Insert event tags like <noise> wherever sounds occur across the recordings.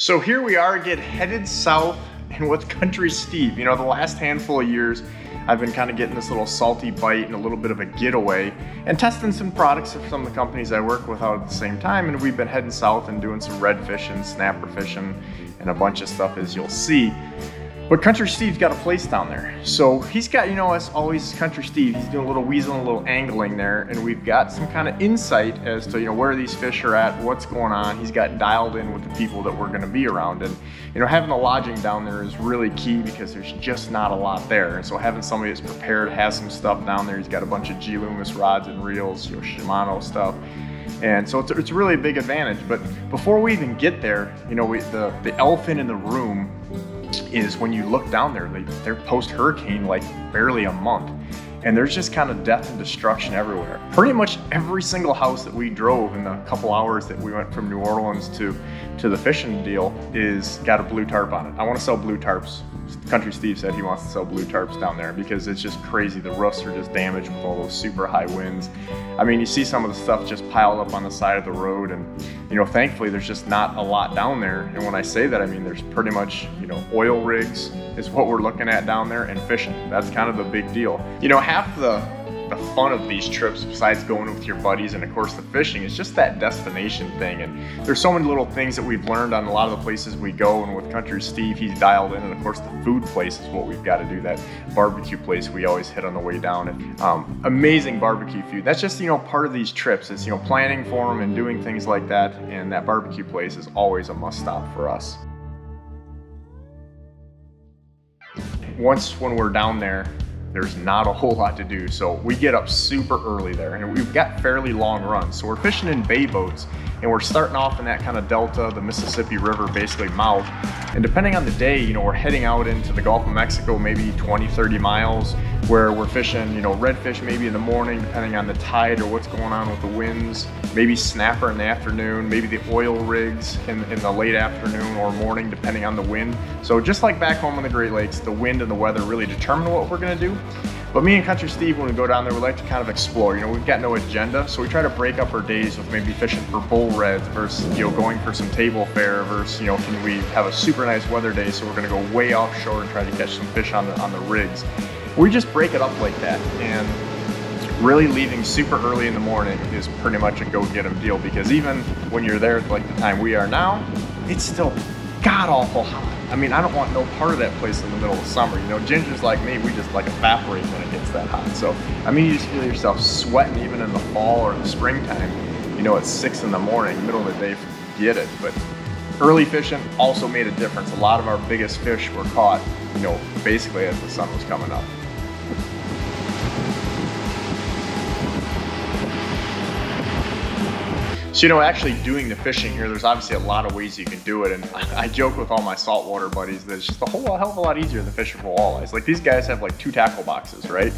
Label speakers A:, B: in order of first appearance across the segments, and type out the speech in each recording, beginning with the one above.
A: So here we are again, headed south and with Country Steve. You know, the last handful of years, I've been kind of getting this little salty bite and a little bit of a getaway and testing some products of some of the companies I work with out at the same time. And we've been heading south and doing some red fishing, snapper fishing, and a bunch of stuff as you'll see. But Country Steve's got a place down there. So he's got, you know, as always, Country Steve, he's doing a little weaseling, a little angling there, and we've got some kind of insight as to, you know, where these fish are at, what's going on. He's got dialed in with the people that we're gonna be around. And, you know, having the lodging down there is really key because there's just not a lot there. And so having somebody that's prepared, has some stuff down there, he's got a bunch of G Loomis rods and reels, you know, Shimano stuff. And so it's, it's really a big advantage. But before we even get there, you know, we, the, the elephant in the room is when you look down there, they, they're post hurricane like barely a month. And there's just kind of death and destruction everywhere. Pretty much every single house that we drove in the couple hours that we went from New Orleans to, to the fishing deal is got a blue tarp on it. I want to sell blue tarps Country Steve said he wants to sell blue tarps down there because it's just crazy. The roofs are just damaged with all those super high winds. I mean, you see some of the stuff just piled up on the side of the road and, you know, thankfully there's just not a lot down there. And when I say that, I mean, there's pretty much, you know, oil rigs is what we're looking at down there and fishing. That's kind of the big deal. You know, half the the fun of these trips besides going with your buddies and of course the fishing is just that destination thing. And there's so many little things that we've learned on a lot of the places we go and with country steve he's dialed in. And of course the food place is what we've got to do that barbecue place we always hit on the way down. And um, amazing barbecue food. That's just you know part of these trips. It's you know planning for them and doing things like that. And that barbecue place is always a must stop for us. Once when we're down there there's not a whole lot to do. So we get up super early there and we've got fairly long runs. So we're fishing in bay boats and we're starting off in that kind of delta, the Mississippi River basically mouth. And depending on the day, you know, we're heading out into the Gulf of Mexico, maybe 20, 30 miles, where we're fishing, you know, redfish maybe in the morning, depending on the tide or what's going on with the winds, maybe snapper in the afternoon, maybe the oil rigs in, in the late afternoon or morning, depending on the wind. So just like back home on the Great Lakes, the wind and the weather really determine what we're gonna do. But me and Country Steve, when we go down there, we like to kind of explore. You know, we've got no agenda, so we try to break up our days with maybe fishing for bull reds versus, you know, going for some table fare versus, you know, can we have a super nice weather day, so we're gonna go way offshore and try to catch some fish on the, on the rigs. We just break it up like that, and really leaving super early in the morning is pretty much a go get 'em deal because even when you're there like the time we are now, it's still god awful hot. I mean, I don't want no part of that place in the middle of summer. You know, gingers like me, we just like evaporate when it gets that hot. So, I mean, you just feel yourself sweating even in the fall or the springtime. You know, it's six in the morning, middle of the day, forget it. But early fishing also made a difference. A lot of our biggest fish were caught, you know, basically as the sun was coming up. So, you know, actually doing the fishing here, there's obviously a lot of ways you can do it. And I joke with all my saltwater buddies that it's just a whole hell of a lot easier than fishing for walleyes. Like these guys have like two tackle boxes, right?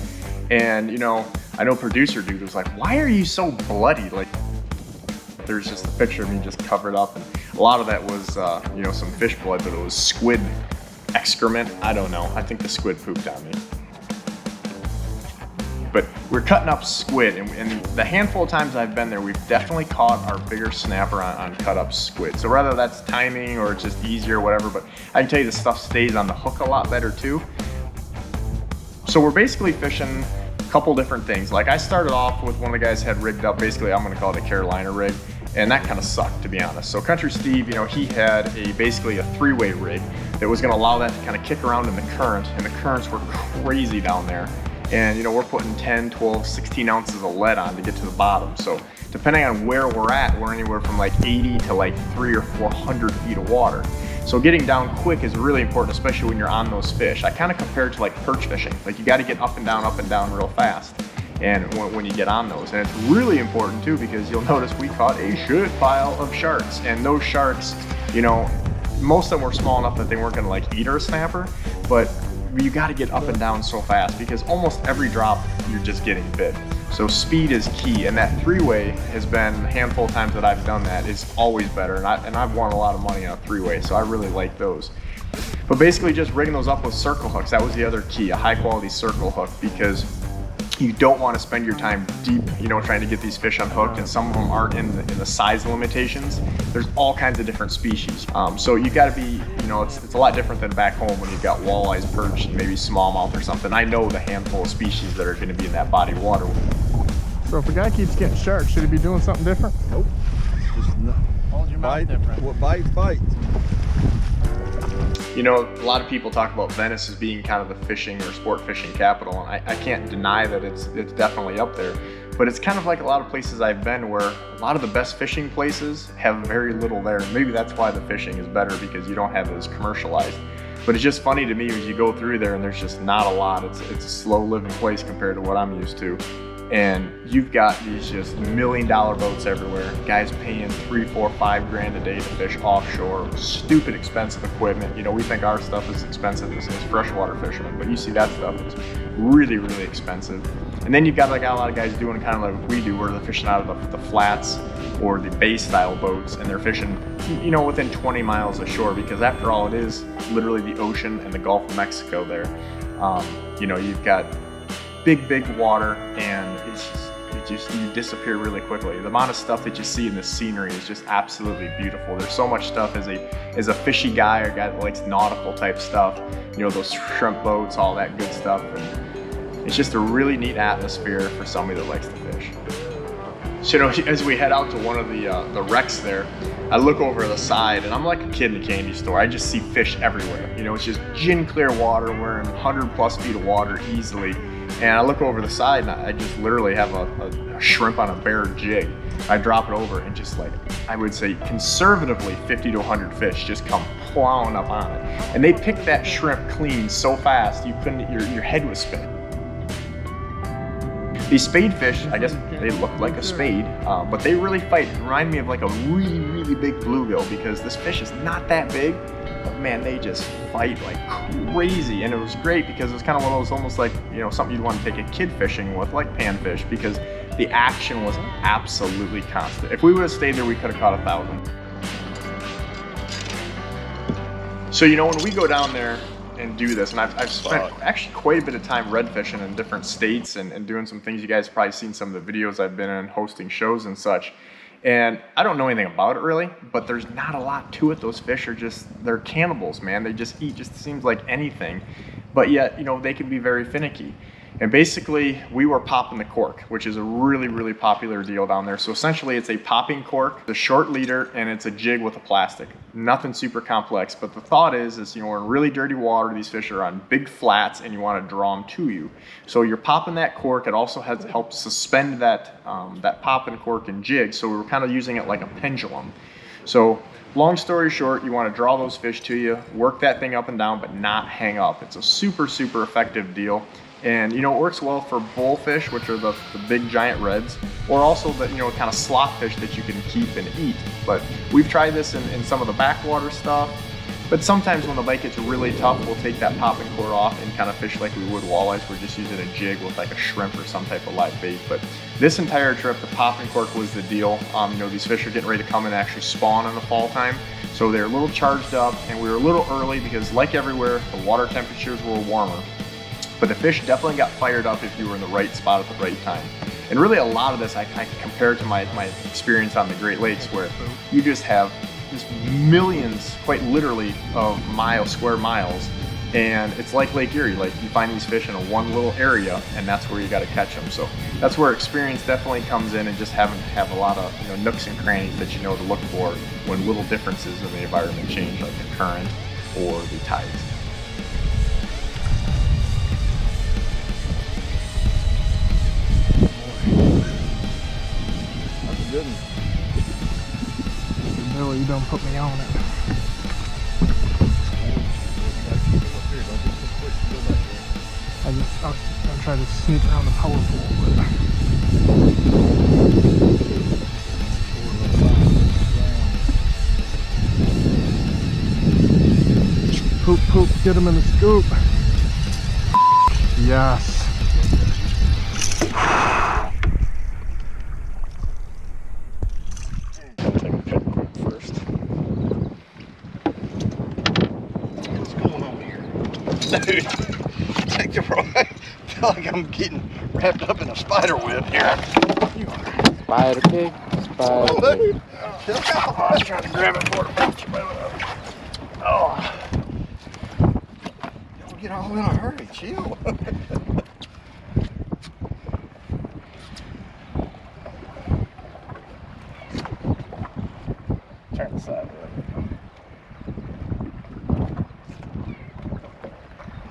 A: And, you know, I know producer dude was like, why are you so bloody? Like, there's just a picture of me just covered up. And a lot of that was, uh, you know, some fish blood, but it was squid excrement. I don't know. I think the squid pooped on me but we're cutting up squid and, and, the handful of times I've been there, we've definitely caught our bigger snapper on, on cut up squid. So whether that's timing or it's just easier or whatever, but I can tell you the stuff stays on the hook a lot better too. So we're basically fishing a couple different things. Like I started off with one of the guys had rigged up, basically I'm gonna call it a Carolina rig and that kind of sucked to be honest. So Country Steve, you know, he had a basically a three-way rig that was gonna allow that to kind of kick around in the current and the currents were crazy down there and you know we're putting 10 12 16 ounces of lead on to get to the bottom. So depending on where we're at we're anywhere from like 80 to like three or 400 feet of water. So getting down quick is really important especially when you're on those fish. I kind of compare it to like perch fishing. Like you got to get up and down up and down real fast and when, you get on those. And it's really important too because you'll <laughs> notice we caught a shit pile of sharks. And those sharks you know most of them were small enough that they weren't going to like eat our snapper but you got to get up and down so fast because almost every drop you're just getting bit. So speed is key, and that three-way has been a handful of times that I've done that is always better, and, I, and I've won a lot of money on a three-way, so I really like those. But basically just rigging those up with circle hooks, that was the other key, a high quality circle hook, because you don't want to spend your time deep, you know, trying to get these fish unhooked, and some of them aren't in the, in the size limitations. There's all kinds of different species. Um, so you got to be, you know, it's, it's a lot different than back home when you've got walleyes, perch, and maybe smallmouth or something. I know the handful of species that are going to be in that body of water.
B: So if a guy keeps getting sharks, should he be doing something different?
C: Nope. Just no.
D: Hold your mouth
C: Bite,
D: different.
C: what bites, bites.
A: You know, a lot of people talk about Venice as being kind of the fishing or sport fishing capital, and I, I can't deny that it's it's definitely up there. But it's kind of like a lot of places I've been where a lot of the best fishing places have very little there. Maybe that's why the fishing is better because you don't have it as commercialized. But it's just funny to me as you go through there and there's just not a lot. It's it's a slow living place compared to what I'm used to and you've got these just million dollar boats everywhere. Guys paying three, four, five grand a day to fish offshore. Stupid expensive equipment. You know, we think our stuff is expensive as, as freshwater fishermen, but you see that stuff is really, really expensive. And then you've got like a lot of guys doing kind of like we do, where they're fishing out of the, the flats or the bay style boats, and they're fishing, you know, within 20 miles of shore because after all, it is literally the ocean and the Gulf of Mexico there. Um, you know, you've got big, big water, and it's just, it just you disappear really quickly. The amount of stuff that you see in the scenery is just absolutely beautiful. There's so much stuff as a as a fishy guy or guy that likes nautical type stuff. You know, those shrimp boats, all that good stuff, and it's just a really neat atmosphere for somebody that likes to fish. So, you know, <laughs> as we head out to one of the uh, the wrecks there, I look over the side and I'm like a kid in a candy store. I just see fish everywhere. You know, it's just gin clear water. We're in 100 plus feet of water easily. And I look over the side and I just literally have a, a, a, shrimp on a bare jig. I drop it over and just like, I would say conservatively 50 to 100 fish just come plowing up on it. And they pick that shrimp clean so fast you couldn't, your, your head was spinning. These spade fish, I guess they look like a spade, uh, but they really fight. Remind me of like a really, really big bluegill because this fish is not that big, but man, they just fight like crazy. And it was great because it was kind of one of those almost like, you know, something you'd want to take a kid fishing with, like panfish, because the action was absolutely constant. If we would have stayed there, we could have caught a thousand. So, you know, when we go down there, and do this. And I've, I've spent actually quite a bit of time red fishing in different states and, and doing some things. You guys probably seen some of the videos I've been in, hosting shows and such. And I don't know anything about it really, but there's not a lot to it. Those fish are just, they're cannibals, man. They just eat just seems like anything. But yet, you know, they can be very finicky. And basically, we were popping the cork, which is a really, really popular deal down there. So essentially, it's a popping cork, a short leader, and it's a jig with a plastic. Nothing super complex, but the thought is, is you know, we're in really dirty water. These fish are on big flats, and you want to draw them to you. So you're popping that cork. It also has to help suspend that um, that popping cork and jig. So we we're kind of using it like a pendulum. So long story short, you want to draw those fish to you, work that thing up and down, but not hang up. It's a super, super effective deal. And you know, it works well for bullfish, which are the, the big giant reds, or also the you know kind of slot fish that you can keep and eat. But we've tried this in, in some of the backwater stuff. But sometimes when the bite gets really tough, we'll take that popping cork off and kind of fish like we would walleyes. We're just using a jig with like a shrimp or some type of live bait. But this entire trip, the popping cork was the deal. Um, you know, these fish are getting ready to come and actually spawn in the fall time. So they're a little charged up and we were a little early because like everywhere, the water temperatures were warmer. But the fish definitely got fired up if you were in the right spot at the right time. And really a lot of this I, I compare to my, my experience on the Great Lakes where you just have just millions, quite literally, of miles, square miles. And it's like Lake Erie, like you find these fish in a one little area and that's where you gotta catch them. So that's where experience definitely comes in and just having to have a lot of you know, nooks and crannies that you know to look for when little differences in the environment change like the current or the tides.
C: Good one.
B: Billy, you don't put me on it. I just, I'll, I'll try to sneak around the power pole, but... Poop, poop, get him in the scoop. Yes.
C: Dude, <laughs> take the right. <laughs> feel like I'm getting wrapped up in a spider web here.
D: Spider pig.
C: Oh,
D: Spider pig.
C: dude. Look out.
A: I was trying to grab it for the Oh,
C: Don't get all in a hurry. Chill. <laughs>
A: turn the side.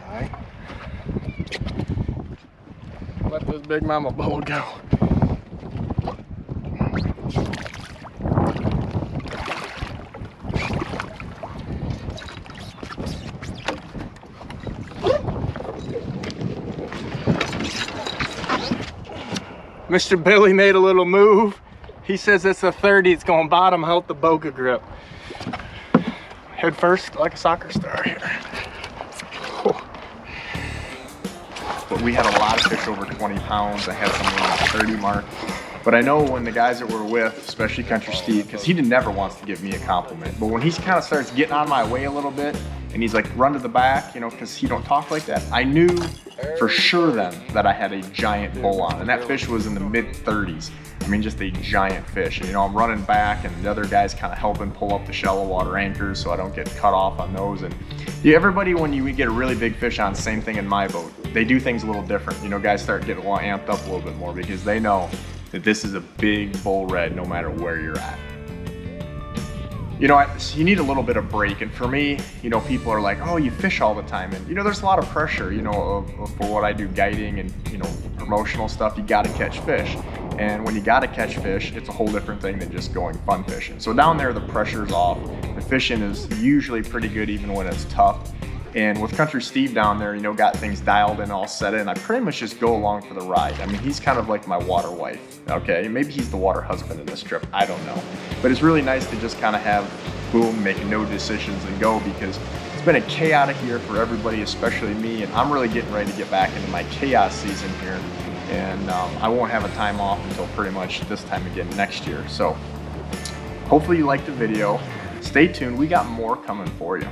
C: All right.
A: Let this big mama bowl go. Mr. Billy made a little move. He says it's a 30, it's going bottom out the boga grip. Head first like a soccer star here. But we had a lot of fish over 20 pounds. I had some around the 30 mark. But I know when the guys that we're with, especially Country Steve, because he never wants to give me a compliment, but when he kind of starts getting on my way a little bit, and he's like, run to the back, you know, because he don't talk like that, I knew for sure then that I had a giant bull on, and that fish was in the mid 30s. I mean, just a giant fish. You know, I'm running back, and the other guys kind of helping pull up the shallow water anchors so I don't get cut off on those. And everybody, when you get a really big fish on, same thing in my boat. They do things a little different. You know, guys start getting a amped up a little bit more because they know that this is a big bull red no matter where you're at. You know, you need a little bit of break. And for me, you know, people are like, oh, you fish all the time. And, you know, there's a lot of pressure, you know, of, of, for what I do, guiding and, you know, promotional stuff. You got to catch fish. And when you got to catch fish, it's a whole different thing than just going fun fishing. So down there, the pressure's off. The fishing is usually pretty good even when it's tough. And with Country Steve down there, you know, got things dialed in, all set in. I pretty much just go along for the ride. I mean, he's kind of like my water wife, okay? Maybe he's the water husband in this trip, I don't know. But it's really nice to just kind of have, boom, make no decisions and go because it's been a chaotic year for everybody, especially me, and I'm really getting ready to get back into my chaos season here. And um, I won't have a time off until pretty much this time again next year. So hopefully you liked the video. Stay tuned, we got more coming for you.